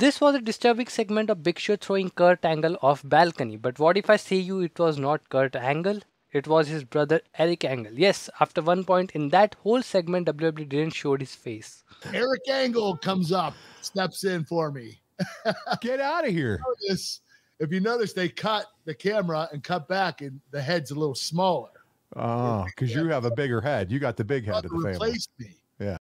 This was a disturbing segment of Big Show throwing Kurt Angle off balcony. But what if I say you it was not Kurt Angle? It was his brother Eric Angle. Yes, after one point in that whole segment, WWE didn't show his face. Eric Angle comes up, steps in for me. Get out of here. If you notice, they cut the camera and cut back, and the head's a little smaller. Ah, oh, because you have a bigger head. You got the big head of the family. Me.